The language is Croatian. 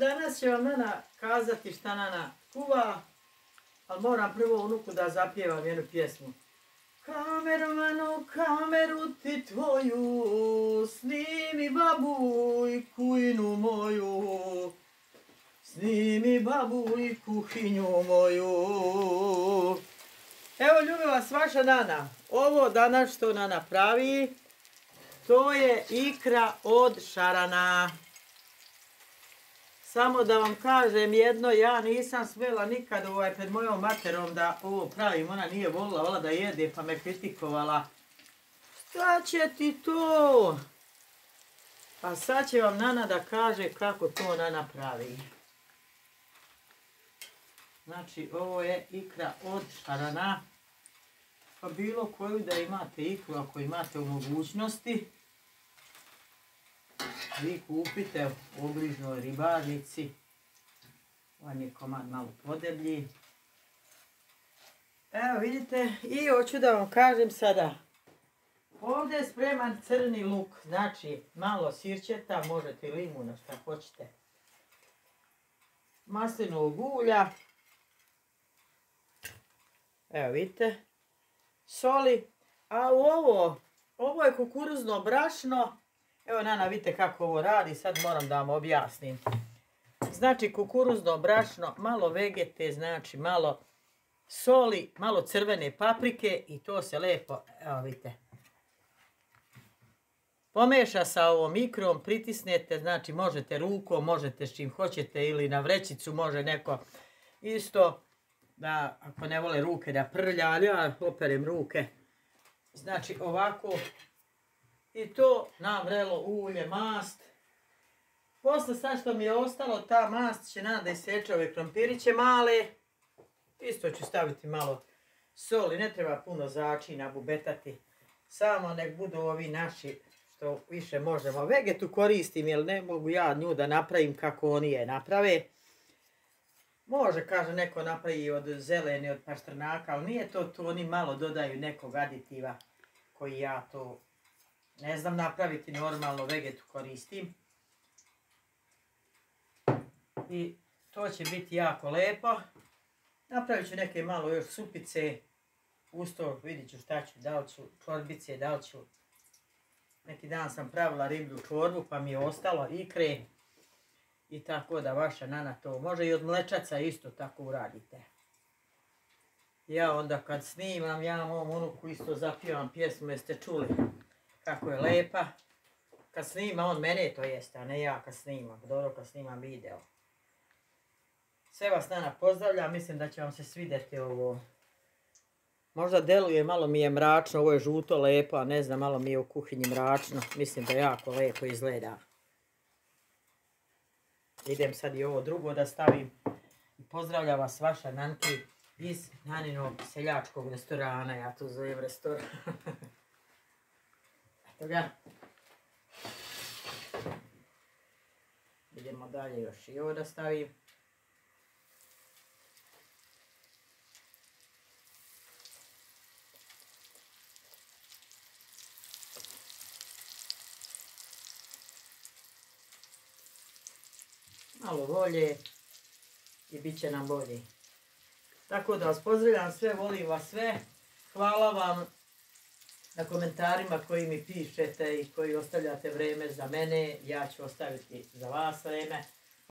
danas će vam Nana kazati šta Nana kuva, ali moram prvo unuku da zapjevam jednu pjesmu. Kameramanu, kameru ti tvoju, snimi babu i kujinu moju. Snimi babu i kuhinju moju. Evo ljubi vas vaša Nana. Ovo danas što Nana pravi, to je ikra od šarana. Samo da vam kažem jedno, ja nisam smjela nikad ovaj, pred mojom materom da ovo pravim, ona nije volila, volila da jede pa me kritikovala. Šta će ti to? A sad će vam Nana da kaže kako to Nana pravi. Znači, ovo je ikra od šarana. Pa bilo koju da imate ikru, ako imate u mogućnosti, vi kupite u obližnoj ribarnici. On je komad malo podeblji. Evo vidite, i hoću da vam kažem sada. Ovdje je spreman crni luk, znači malo sirćeta, možete limuna šta hoćete. Maslinovog ulja. Evo vidite. Soli. A ovo, ovo je kukuruzno brašno. Evo Nana, vidite kako ovo radi, sad moram da vam objasnim. Znači kukuruzno brašno, malo vegete, znači malo soli, malo crvene paprike i to se lepo, evo vidite, pomeša sa ovom mikrom, pritisnete, znači možete rukom, možete s čim hoćete ili na vrećicu može neko isto, da ako ne vole ruke da prlja, ali ja operem ruke. Znači ovako i to navrelo ulje, mast. Posle sad što mi je ostalo, ta mast će nada iseče ove krompiriće male. Isto ću staviti malo soli, ne treba puno začina bubetati. Samo nek budu ovi naši što više možemo. Vegetu koristim jer ne mogu ja nju da napravim kako oni je naprave. Može, kaže, neko napravi od zelene, od paštrnaka, ali nije to, to oni malo dodaju nekog aditiva koji ja to ne znam napraviti normalno, vegetu koristim. I to će biti jako lepo. Napravit ću neke malo još supice. Usto vidit ću šta ću, da li ću čorbice, da li ću... Neki dan sam pravila riblju čorbu pa mi je ostalo ikre. I tako da vaša nana to može i od mlečaca isto tako uradite. Ja onda kad snimam, ja mom unuku isto zapivam pjesmu, jeste čuli kako je lepa. Kad snima on mene to jeste, a ne ja kad snimam. Dobro kad snimam video. Sve vas nana pozdravlja, mislim da će vam se svidjeti ovo. Možda deluje, malo mi je mračno, ovo je žuto lepo, a ne znam, malo mi je u kuhinji mračno. Mislim da jako lepo izgleda. Idem sad i ovo drugo da stavim. Pozdravlja vas vaša Nanki iz Naninog seljačkog restorana, ja to zovem restoran. Eto ga. Idemo dalje još i ovo da stavim. Malo volje i bit će nam bolje. Tako da vas pozdravljam sve, volim vas sve. Hvala vam na komentarima koji mi pišete i koji ostavljate vreme za mene. Ja ću ostaviti za vas vreme.